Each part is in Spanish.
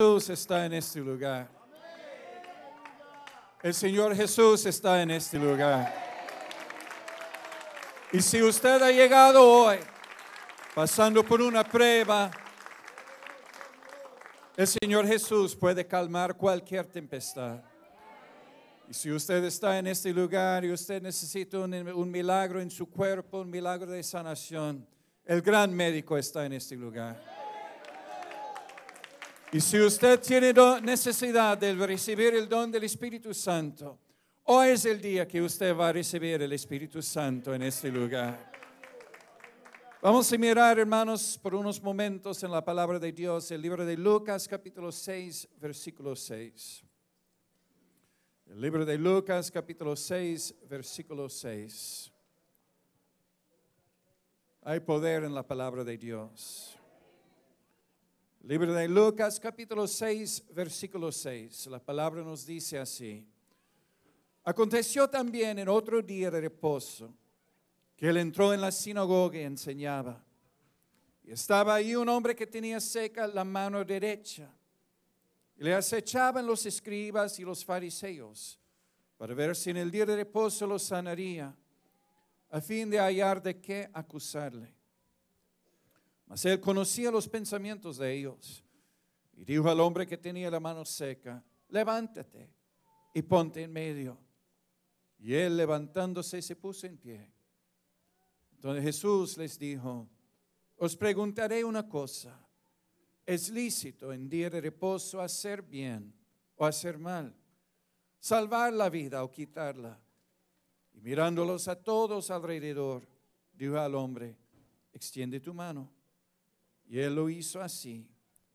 Jesús está en este lugar. El Señor Jesús está en este lugar. Y si usted ha llegado hoy pasando por una prueba, el Señor Jesús puede calmar cualquier tempestad. Y si usted está en este lugar y usted necesita un, un, milagro en su cuerpo, un milagro de sanación, el gran médico está en este lugar. Y si usted tiene necesidad de recibir el don del Espíritu Santo, hoy es el día que usted va a recibir el Espíritu Santo en este lugar. Vamos a mirar, hermanos, por unos momentos en la palabra de Dios, el libro de Lucas capítulo 6, versículo 6. El libro de Lucas capítulo 6, versículo 6. Hay poder en la palabra de Dios. Libro de Lucas capítulo 6, versículo 6. La palabra nos dice así. Aconteció también en otro día de reposo que él entró en la sinagoga y enseñaba. Y estaba ahí un hombre que tenía seca la mano derecha. Y le acechaban los escribas y los fariseos para ver si en el día de reposo lo sanaría, a fin de hallar de qué acusarle. Mas él conocía los pensamientos de ellos y dijo al hombre que tenía la mano seca, levántate y ponte en medio. Y él levantándose se puso en pie. Entonces Jesús les dijo, os preguntaré una cosa, ¿es lícito en día de reposo hacer bien o hacer mal? Salvar la vida o quitarla. Y mirándolos a todos alrededor, dijo al hombre, extiende tu mano. Y él lo hizo así,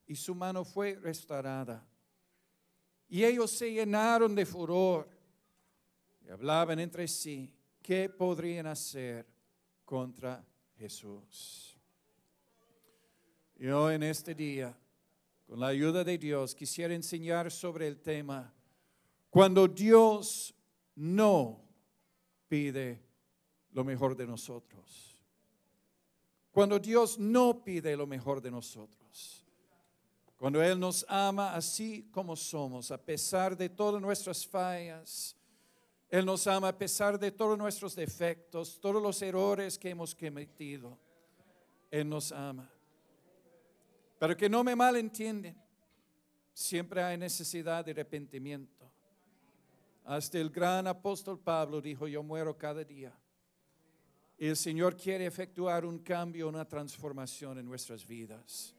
y su mano fue restaurada. Y ellos se llenaron de furor y hablaban entre sí qué podrían hacer contra Jesús. Y hoy en este día, con la ayuda de Dios, quisiera enseñar sobre el tema, cuando Dios no pide lo mejor de nosotros. Cuando Dios no pide lo mejor de nosotros. Cuando Él nos ama así como somos, a pesar de todas nuestras fallas. Él nos ama a pesar de todos nuestros defectos, todos los errores que hemos cometido. Él nos ama. Pero que no me malentienden, siempre hay necesidad de arrepentimiento. Hasta el gran apóstol Pablo dijo, yo muero cada día. El Señor quiere efectuar un cambio, una transformación en nuestras vidas.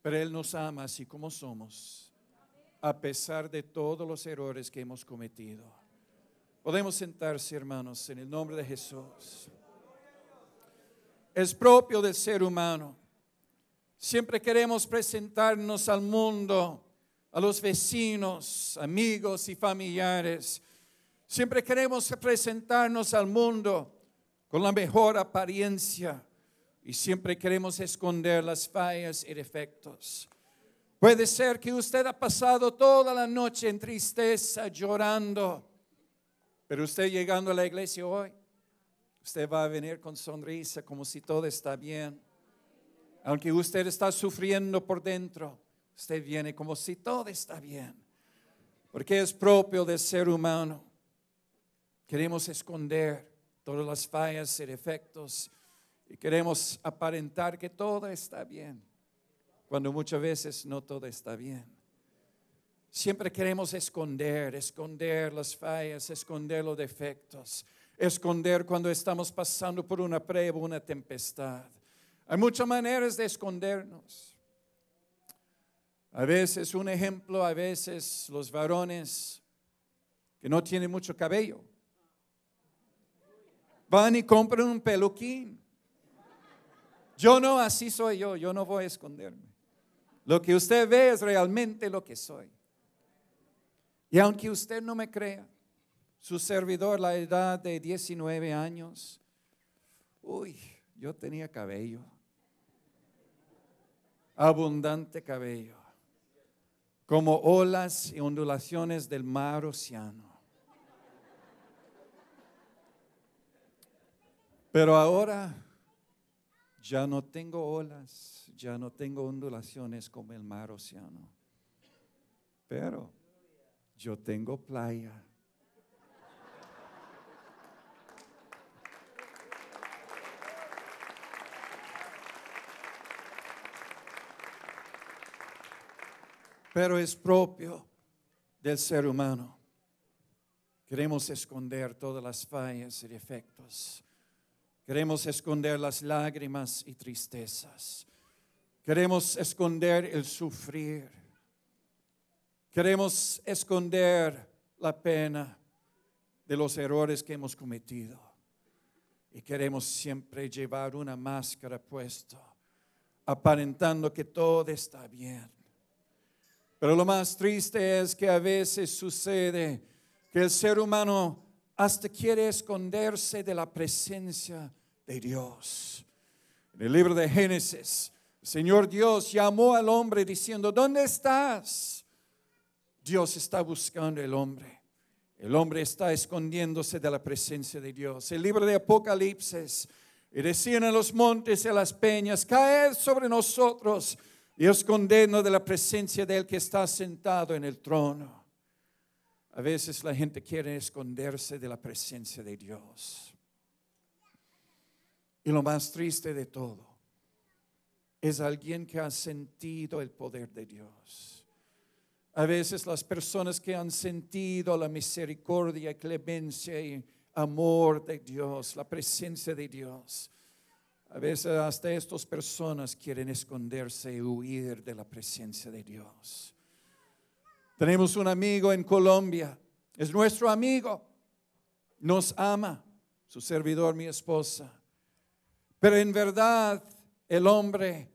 Pero Él nos ama así como somos, a pesar de todos los errores que hemos cometido. Podemos sentarse, hermanos, en el nombre de Jesús. Es propio del ser humano. Siempre queremos presentarnos al mundo, a los vecinos, amigos y familiares. Siempre queremos presentarnos al mundo con la mejor apariencia y siempre queremos esconder las fallas y defectos. Puede ser que usted ha pasado toda la noche en tristeza, llorando, pero usted llegando a la iglesia hoy, usted va a venir con sonrisa como si todo está bien. Aunque usted está sufriendo por dentro, usted viene como si todo está bien. Porque es propio del ser humano. Queremos esconder todas las fallas y defectos y queremos aparentar que todo está bien, cuando muchas veces no todo está bien. Siempre queremos esconder, esconder las fallas, esconder los defectos, esconder cuando estamos pasando por una prueba, una tempestad. Hay muchas maneras de escondernos. A veces, un ejemplo, a veces los varones que no tienen mucho cabello van y compran un peluquín. Yo no, así soy yo, yo no voy a esconderme. Lo que usted ve es realmente lo que soy. Y aunque usted no me crea, su servidor, la edad de 19 años, uy, yo tenía cabello, abundante cabello, como olas y ondulaciones del mar océano. Pero ahora Ya no tengo olas, ya no tengo ondulaciones como el mar océano. Pero yo tengo playa. Pero es propio del ser humano. Queremos esconder todas las fallas y defectos. Queremos esconder las lágrimas y tristezas. Queremos esconder el sufrir. Queremos esconder la pena de los errores que hemos cometido. Y queremos siempre llevar una máscara puesta, aparentando que todo está bien. Pero lo más triste es que a veces sucede que el ser humano hasta quiere esconderse de la presencia de Dios. En el libro de Génesis, el Señor Dios llamó al hombre diciendo, ¿dónde estás? Dios está buscando al hombre. El hombre está escondiéndose de la presencia de Dios. El libro de Apocalipsis, y decían en los montes y en las peñas, caed sobre nosotros y escondernos de la presencia del que está sentado en el trono. A veces la gente quiere esconderse de la presencia de Dios. Y lo más triste de todo es alguien que ha sentido el poder de Dios. A veces las personas que han sentido la misericordia, clemencia y amor de Dios, la presencia de Dios, a veces hasta estas personas quieren esconderse y huir de la presencia de Dios. Tenemos un amigo en Colombia, es nuestro amigo, nos ama, su servidor, mi esposa. Pero en verdad el hombre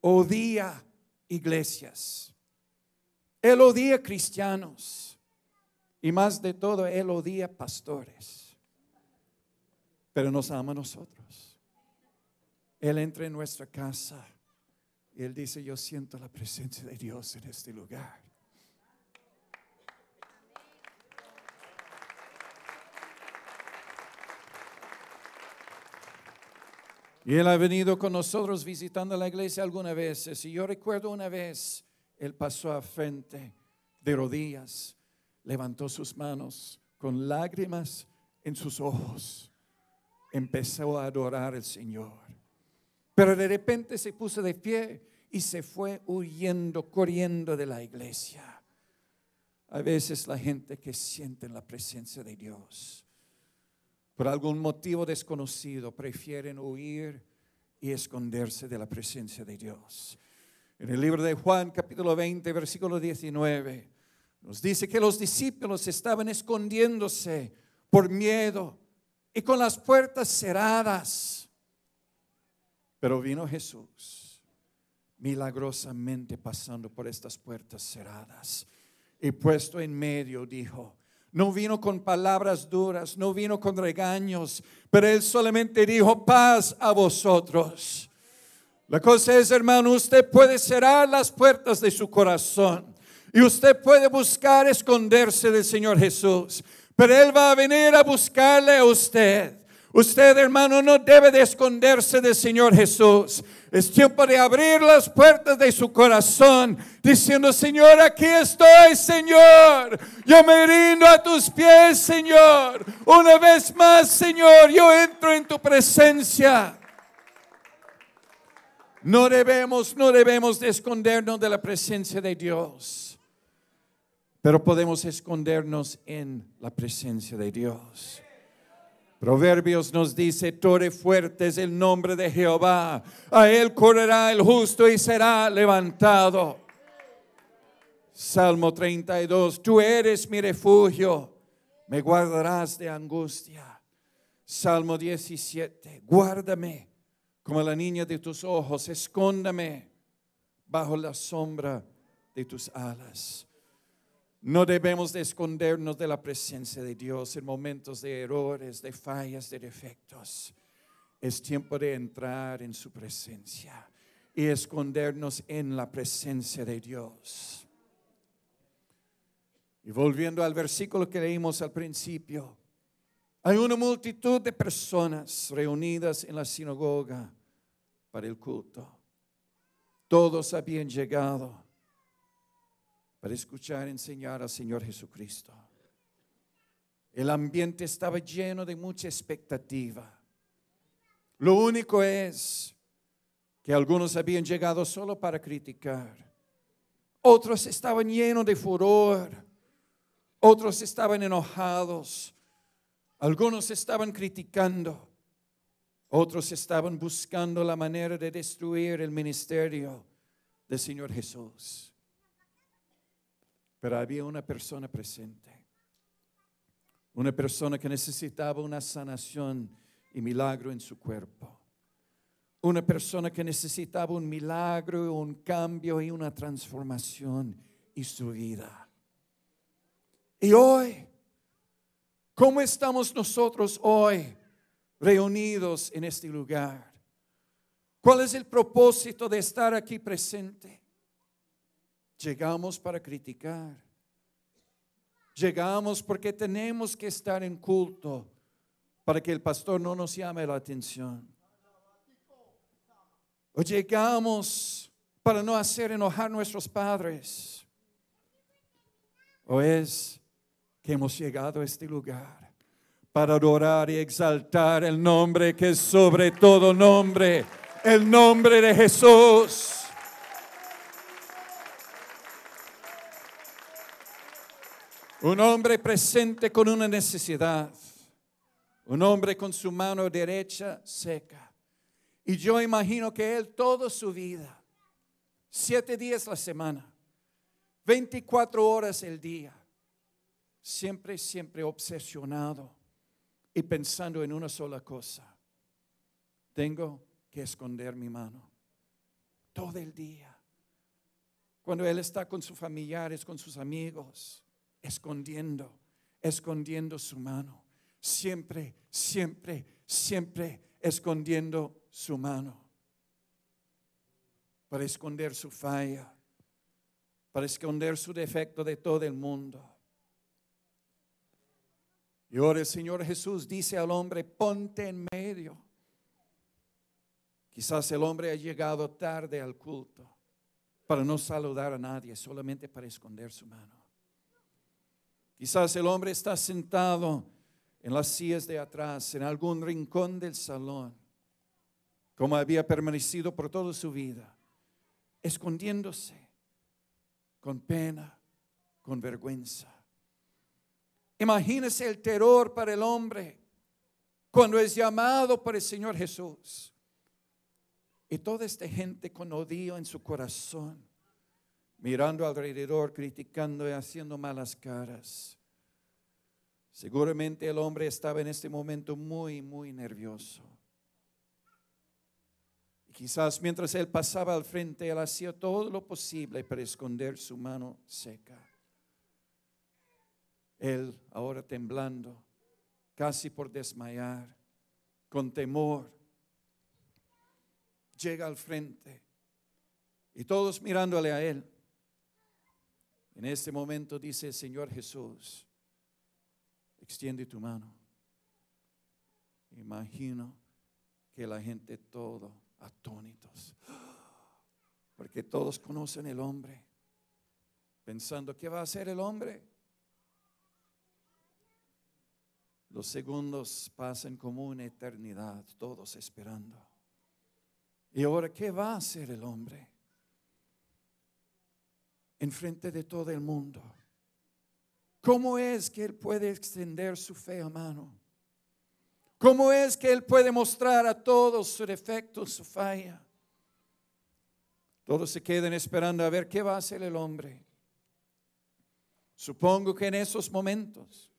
odia iglesias. Él odia cristianos. Y más de todo, él odia pastores. Pero nos ama a nosotros. Él entra en nuestra casa y él dice, yo siento la presencia de Dios en este lugar. Y él ha venido con nosotros visitando la iglesia algunas veces. Y yo recuerdo una vez, él pasó a frente de rodillas, levantó sus manos con lágrimas en sus ojos. Empezó a adorar al Señor. Pero de repente se puso de pie y se fue huyendo, corriendo de la iglesia. A veces la gente que siente la presencia de Dios por algún motivo desconocido, prefieren huir y esconderse de la presencia de Dios. En el libro de Juan capítulo 20, versículo 19, nos dice que los discípulos estaban escondiéndose por miedo y con las puertas cerradas. Pero vino Jesús milagrosamente pasando por estas puertas cerradas y puesto en medio dijo, no vino con palabras duras, no vino con regaños, pero Él solamente dijo paz a vosotros. La cosa es, hermano, usted puede cerrar las puertas de su corazón y usted puede buscar esconderse del Señor Jesús, pero Él va a venir a buscarle a usted. Usted, hermano, no debe de esconderse del Señor Jesús. Es tiempo de abrir las puertas de su corazón, diciendo, Señor, aquí estoy, Señor. Yo me rindo a tus pies, Señor. Una vez más, Señor, yo entro en tu presencia. No debemos, no debemos de escondernos de la presencia de Dios, pero podemos escondernos en la presencia de Dios. Proverbios nos dice, Torre fuerte es el nombre de Jehová. A él correrá el justo y será levantado. Salmo 32, tú eres mi refugio, me guardarás de angustia. Salmo 17, guárdame como la niña de tus ojos, escóndame bajo la sombra de tus alas. No debemos de escondernos de la presencia de Dios en momentos de errores, de fallas, de defectos. Es tiempo de entrar en su presencia y escondernos en la presencia de Dios. Y volviendo al versículo que leímos al principio, hay una multitud de personas reunidas en la sinagoga para el culto. Todos habían llegado para escuchar enseñar al Señor Jesucristo. El ambiente estaba lleno de mucha expectativa. Lo único es que algunos habían llegado solo para criticar. Otros estaban llenos de furor. Otros estaban enojados. Algunos estaban criticando. Otros estaban buscando la manera de destruir el ministerio del Señor Jesús. Pero había una persona presente. Una persona que necesitaba una sanación y milagro en su cuerpo. Una persona que necesitaba un milagro, un cambio y una transformación y su vida. Y hoy, ¿cómo estamos nosotros hoy reunidos en este lugar? ¿Cuál es el propósito de estar aquí presente? Llegamos para criticar Llegamos porque tenemos que estar en culto para que el pastor no nos llame la atención. O llegamos para no hacer enojar a nuestros padres. O es que hemos llegado a este lugar para adorar y exaltar el nombre que es sobre todo nombre, el nombre de Jesús. Un hombre presente con una necesidad. Un hombre con su mano derecha seca. Y yo imagino que él toda su vida, siete días la semana, 24 horas el día, siempre, siempre obsesionado y pensando en una sola cosa. Tengo que esconder mi mano todo el día. Cuando él está con sus familiares, con sus amigos, escondiendo, escondiendo su mano. Siempre, siempre, siempre escondiendo su mano. Para esconder su falla, para esconder su defecto de todo el mundo. Y ahora el Señor Jesús dice al hombre, ponte en medio. Quizás el hombre ha llegado tarde al culto para no saludar a nadie, solamente para esconder su mano. Quizás el hombre está sentado en las sillas de atrás, en algún rincón del salón, como había permanecido por toda su vida, escondiéndose con pena, con vergüenza. Imagínese el terror para el hombre cuando es llamado por el Señor Jesús. Y toda esta gente con odio en su corazón mirando alrededor, criticando y haciendo malas caras. Seguramente el hombre estaba en este momento muy, muy nervioso. Y quizás mientras él pasaba al frente, él hacía todo lo posible para esconder su mano seca. Él ahora temblando, casi por desmayar, con temor, llega al frente y todos mirándole a él. En este momento dice Señor Jesús, extiende tu mano. Imagino que la gente todo atónitos, porque todos conocen el hombre, pensando, ¿qué va a hacer el hombre? Los segundos pasan como una eternidad, todos esperando. ¿Y ahora qué va a hacer el hombre? Enfrente de todo el mundo. ¿Cómo es que Él puede extender su fea mano? ¿Cómo es que Él puede mostrar a todos su defecto, su falla? Todos se quedan esperando a ver qué va a hacer el hombre. Supongo que en esos momentos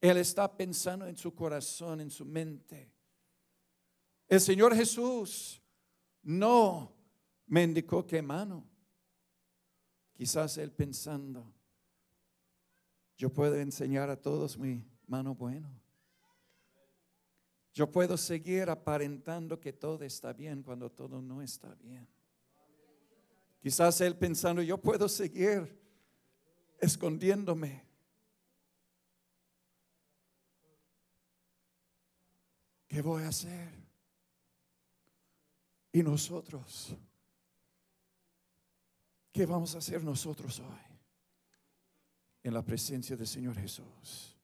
Él está pensando en su corazón, en su mente. El Señor Jesús no me indicó qué mano. Quizás él pensando, yo puedo enseñar a todos mi mano bueno. Yo puedo seguir aparentando que todo está bien cuando todo no está bien. Quizás él pensando, yo puedo seguir escondiéndome. ¿Qué voy a hacer? ¿Y nosotros? ¿Qué vamos a hacer nosotros hoy en la presencia del Señor Jesús?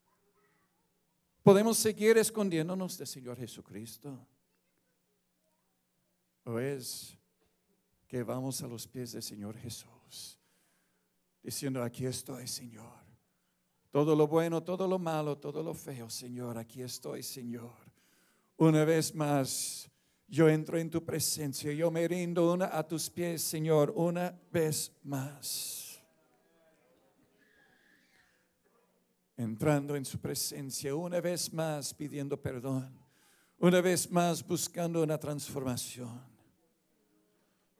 ¿Podemos seguir escondiéndonos del Señor Jesucristo? ¿O es que vamos a los pies del Señor Jesús diciendo, aquí estoy, Señor? Todo lo bueno, todo lo malo, todo lo feo, Señor, aquí estoy, Señor. Una vez más, yo entro en tu presencia, yo me rindo una a tus pies, Señor, una vez más. Entrando en su presencia, una vez más pidiendo perdón, una vez más buscando una transformación.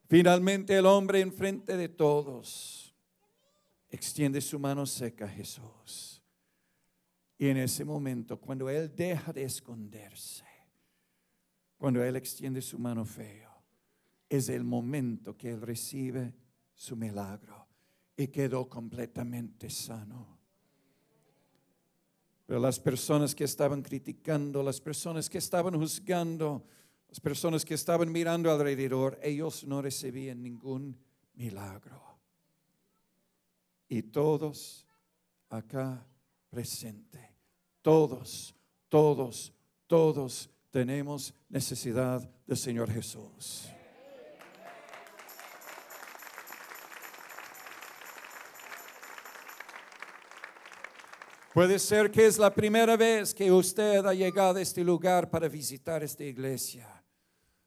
Finalmente el hombre enfrente de todos extiende su mano seca a Jesús. Y en ese momento, cuando Él deja de esconderse, cuando Él extiende su mano feo, es el momento que Él recibe su milagro y quedó completamente sano. Pero las personas que estaban criticando, las personas que estaban juzgando, las personas que estaban mirando alrededor, ellos no recibían ningún milagro. Y todos acá presentes, todos, todos, todos tenemos necesidad del Señor Jesús. Puede ser que es la primera vez que usted ha llegado a este lugar para visitar esta iglesia.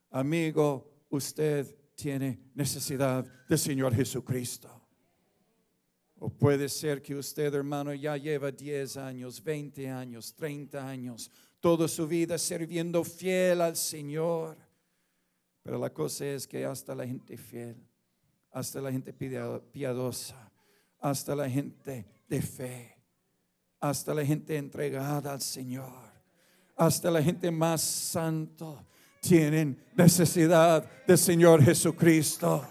Amigo, usted tiene necesidad del Señor Jesucristo. O puede ser que usted, hermano, ya lleva 10 años, 20 años, 30 años toda su vida sirviendo fiel al Señor. Pero la cosa es que hasta la gente fiel, hasta la gente piadosa, hasta la gente de fe, hasta la gente entregada al Señor, hasta la gente más santo, tienen necesidad del Señor Jesucristo.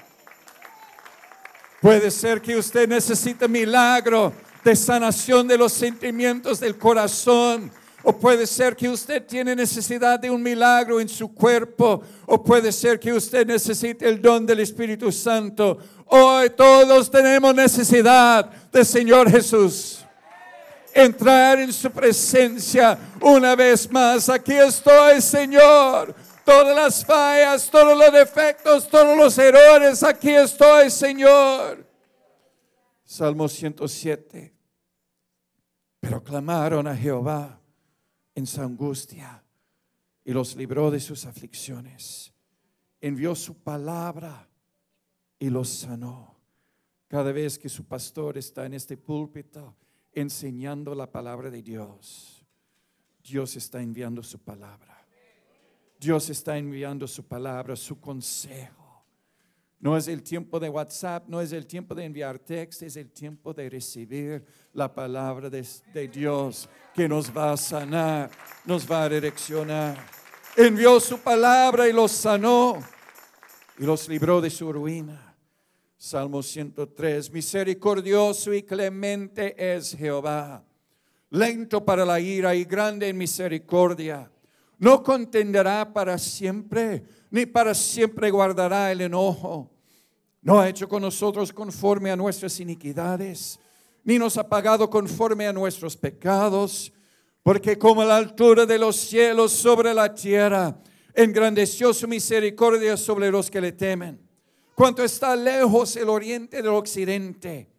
Puede ser que usted necesite milagro de sanación de los sentimientos del corazón o puede ser que usted tiene necesidad de un milagro en su cuerpo. O puede ser que usted necesite el don del Espíritu Santo. Hoy todos tenemos necesidad del Señor Jesús. Entrar en su presencia una vez más. Aquí estoy, Señor. Todas las fallas, todos los defectos, todos los errores. Aquí estoy, Señor. Salmo 107. Pero clamaron a Jehová en su angustia y los libró de sus aflicciones. Envió su palabra y los sanó. Cada vez que su pastor está en este púlpito enseñando la palabra de Dios, Dios está enviando su palabra. Dios está enviando su palabra, su consejo. No es el tiempo de WhatsApp, no es el tiempo de enviar textos, es el tiempo de recibir la palabra de, Dios que nos va a sanar, nos va a direccionar. Envió su palabra y los sanó y los libró de su ruina. Salmo 103, misericordioso y clemente es Jehová, lento para la ira y grande en misericordia. No contenderá para siempre, ni para siempre guardará el enojo no ha hecho con nosotros conforme a nuestras iniquidades, ni nos ha pagado conforme a nuestros pecados, porque como la altura de los cielos sobre la tierra, engrandeció su misericordia sobre los que le temen. Cuanto está lejos el oriente del occidente,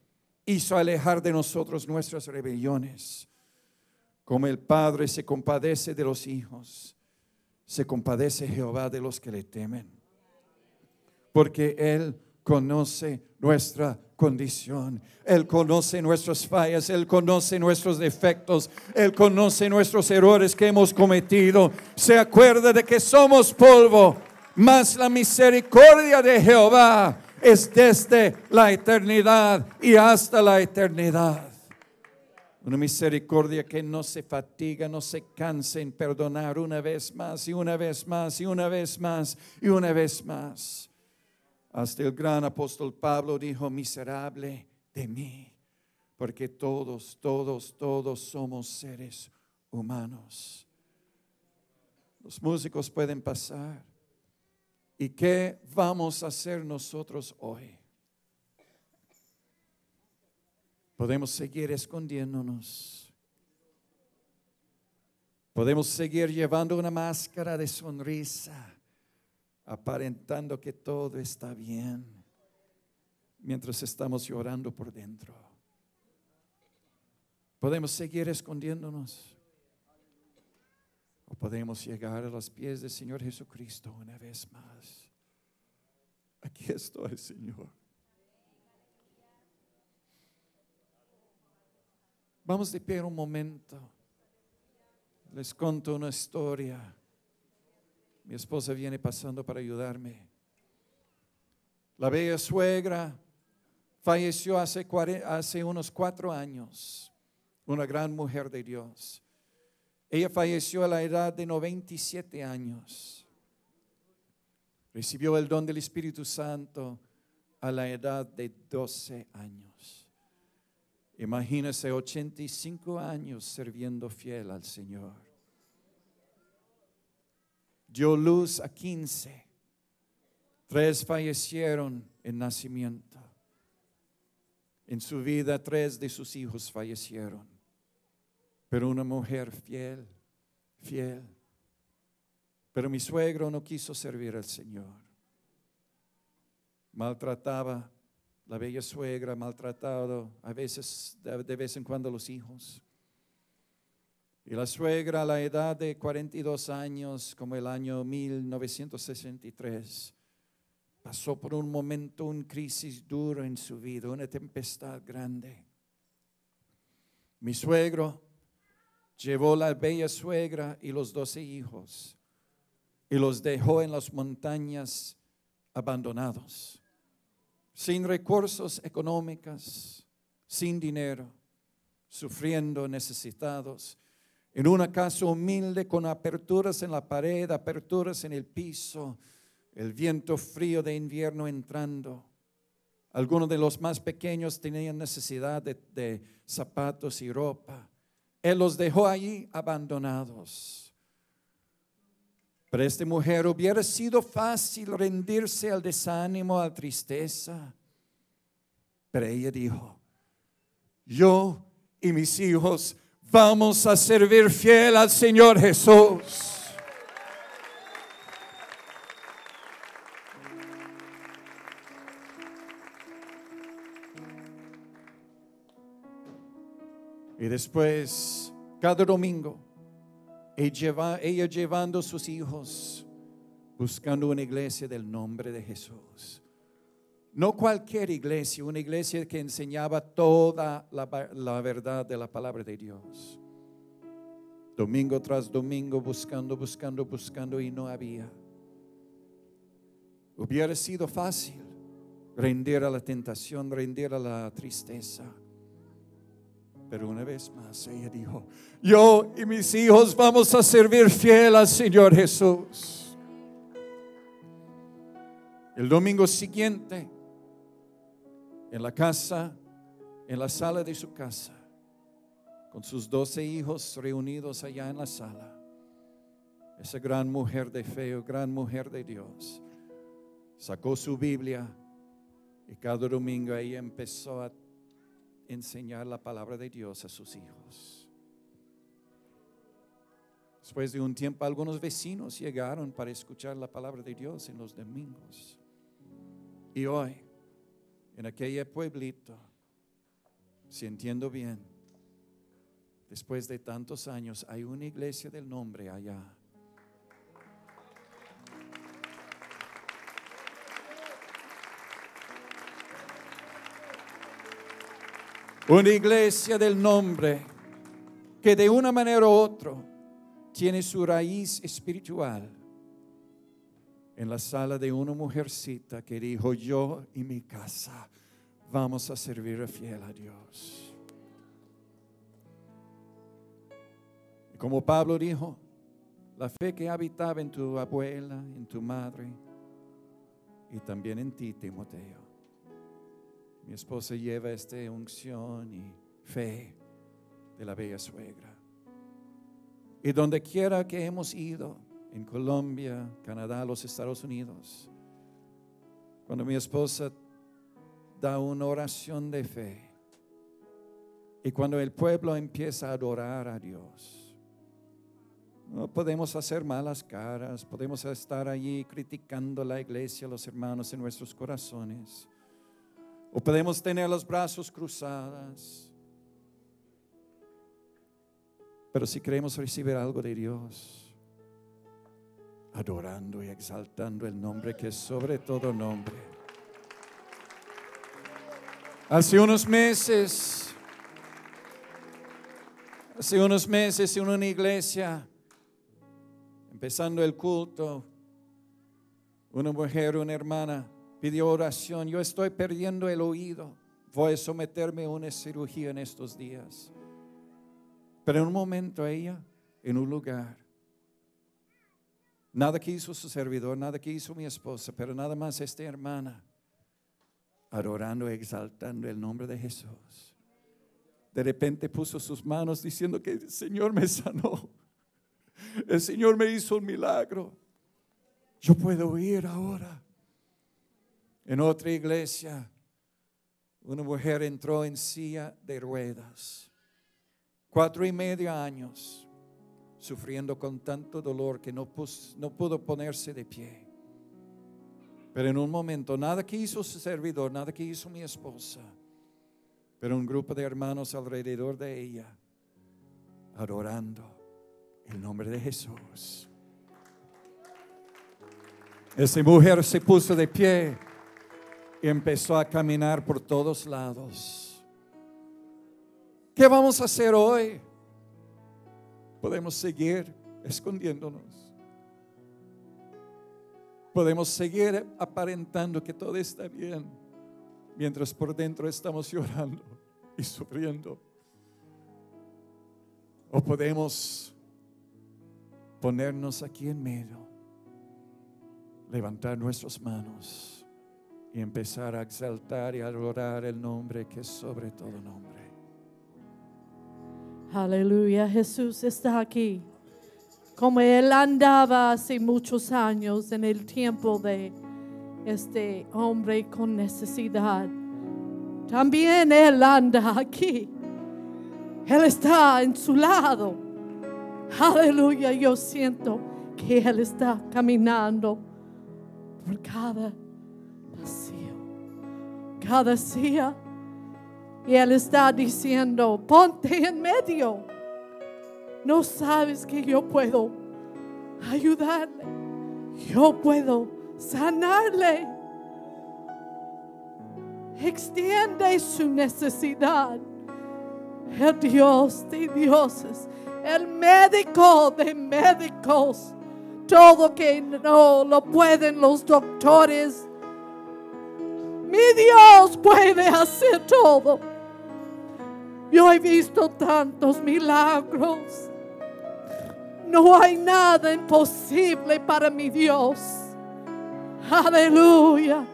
hizo alejar de nosotros nuestras rebeliones. Como el Padre se compadece de los hijos, se compadece Jehová de los que le temen. Porque Él conoce nuestra condición. Él conoce nuestras fallas, Él conoce nuestros defectos, Él conoce nuestros errores que hemos cometido. Se acuerda de que somos polvo, mas la misericordia de Jehová es desde la eternidad y hasta la eternidad. Una misericordia que no se fatiga, no se cansa en perdonar una vez más y una vez más y una vez más y una vez más. Hasta el gran apóstol Pablo dijo, miserable de mí, porque todos, todos, todos somos seres humanos. Los músicos pueden pasar. ¿Y qué vamos a hacer nosotros hoy? Podemos seguir escondiéndonos. Podemos seguir llevando una máscara de sonrisa, aparentando que todo está bien, mientras estamos llorando por dentro. Podemos seguir escondiéndonos. O podemos llegar a los pies del Señor Jesucristo una vez más. Aquí estoy, Señor. Vamos de pie un momento. Les conto una historia. Mi esposa viene pasando para ayudarme. La bella suegra falleció hace, unos cuatro años, una gran mujer de Dios. Ella falleció a la edad de 97 años. Recibió el don del Espíritu Santo a la edad de 12 años. Imagínese 85 años sirviendo fiel al Señor. Dio luz a 15. Tres fallecieron en nacimiento. En su vida, tres de sus hijos fallecieron. Pero una mujer fiel, fiel. Pero mi suegro no quiso servir al Señor. Maltrataba la bella suegra, maltratado a veces, de vez en cuando los hijos. Y la suegra a la edad de 42 años, como el año 1963, pasó por un momento, un crisis duro en su vida, una tempestad grande. Mi suegro llevó la bella suegra y los doce hijos y los dejó en las montañas abandonados, sin recursos económicos, sin dinero, sufriendo, necesitados, en una casa humilde con aperturas en la pared, aperturas en el piso, el viento frío de invierno entrando. Algunos de los más pequeños tenían necesidad de, zapatos y ropa. Él los dejó allí abandonados. Para esta mujer hubiera sido fácil rendirse al desánimo, a la tristeza. Pero ella dijo, yo y mis hijos vamos a servir fiel al Señor Jesús. Y después, cada domingo, ella, llevando sus hijos, buscando una iglesia del nombre de Jesús. No cualquier iglesia, una iglesia que enseñaba toda la, verdad de la palabra de Dios. Domingo tras domingo, buscando, buscando, buscando y no había. Hubiera sido fácil rendir a la tentación, rendir a la tristeza. Pero una vez más ella dijo, yo y mis hijos vamos a servir fiel al Señor Jesús. El domingo siguiente, en la casa, en la sala de su casa, con sus doce hijos reunidos allá en la sala, esa gran mujer de fe, gran mujer de Dios, sacó su Biblia y cada domingo ella empezó a enseñar la palabra de Dios a sus hijos. Después de un tiempo, algunos vecinos llegaron para escuchar la palabra de Dios en los domingos. Y hoy, en aquel pueblito, si entiendo bien, después de tantos años, hay una iglesia del nombre allá. Una iglesia del nombre que de una manera u otra tiene su raíz espiritual en la sala de una mujercita que dijo, yo y mi casa vamos a servir fiel a Dios. Y como Pablo dijo, la fe que habitaba en tu abuela, en tu madre y también en ti, Timoteo mi esposa lleva esta unción y fe de la bella suegra. Y donde quiera que hemos ido, en Colombia, Canadá, los Estados Unidos. Cuando mi esposa da una oración de fe y cuando el pueblo empieza a adorar a Dios. No podemos hacer malas caras, podemos estar allí criticando la iglesia, los hermanos en nuestros corazones. O podemos tener los brazos cruzados. Pero si queremos recibir algo de Dios, adorando y exaltando el nombre que es sobre todo nombre. Hace unos meses, hace unos meses en una iglesia, empezando el culto, una mujer, una hermana, pidió oración. Yo estoy perdiendo el oído. Voy a someterme a una cirugía en estos días. Pero en un momento ella, en un lugar, nada que hizo su servidor, nada que hizo mi esposa, pero nada más esta hermana, adorando, exaltando el nombre de Jesús. De repente puso sus manos diciendo que el Señor me sanó. El Señor me hizo un milagro. Yo puedo ir ahora. En otra iglesia, una mujer entró en silla de ruedas. Cuatro y medio años sufriendo con tanto dolor que no, no pudo ponerse de pie. Pero en un momento, nada que hizo su servidor, nada que hizo mi esposa, pero un grupo de hermanos alrededor de ella, adorando el nombre de Jesús. Esa mujer se puso de pie y empezó a caminar por todos lados. ¿Qué vamos a hacer hoy? Podemos seguir escondiéndonos. Podemos seguir aparentando que todo está bien mientras por dentro estamos llorando y sufriendo. O podemos ponernos aquí en medio, levantar nuestras manos y empezar a exaltar y a adorar el nombre que es sobre todo nombre. Aleluya, Jesús está aquí. Como Él andaba hace muchos años en el tiempo de este hombre con necesidad. También Él anda aquí. Él está en su lado. Aleluya, yo siento que Él está caminando por cada vacío, cada silla. Y Él está diciendo, ponte en medio. No sabes que yo puedo ayudarle. Yo puedo sanarle. Extiende su necesidad. El Dios de dioses el médico de médicos. Todo que no lo pueden los doctores. Mi Dios puede hacer todo. Yo he visto tantos milagros. No hay nada imposible para mi Dios. Aleluya.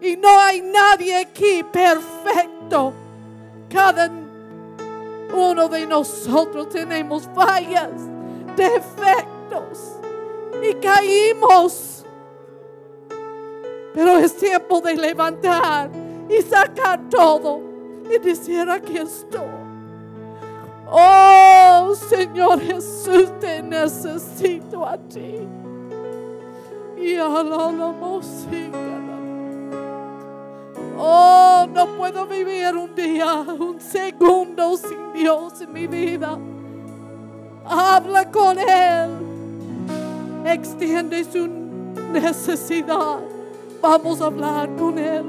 Y no hay nadie aquí perfecto. Cada uno de nosotros tenemos fallas, defectos y caímos. Pero es tiempo de levantar y sacar todo y decir aquí estoy. Oh Señor Jesús, te necesito a ti. Y a la. Oh, no puedo vivir un día, un segundo sin Dios en mi vida. Habla con Él. Extiende su necesidad. Vamos a hablar con Él.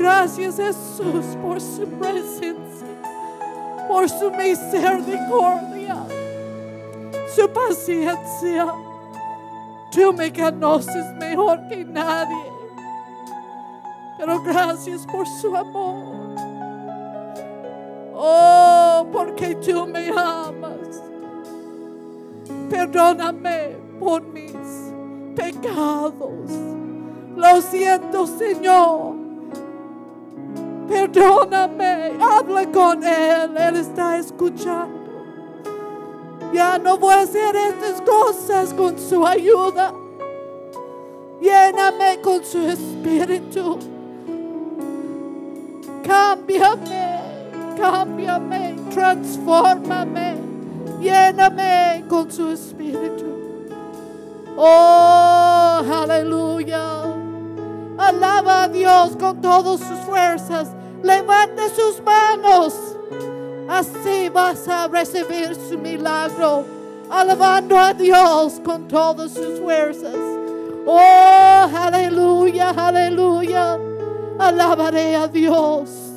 Gracias Jesús por su presencia, por su misericordia, su paciencia. Tú me conoces mejor que nadie. Pero gracias por su amor. Oh, porque tú me amas. Perdóname por mis pecados. Lo siento, Señor. Perdóname. Habla con Él. Él está escuchando. Ya no voy a hacer estas cosas con su ayuda. Lléname con su espíritu. Cámbiame, cámbiame, transfórmame. Lléname con su espíritu. Oh, aleluya. Alaba a Dios con todas sus fuerzas. Levante sus manos. Así vas a recibir su milagro. Alabando a Dios con todas sus fuerzas. Oh, aleluya, aleluya. Alabaré a Dios.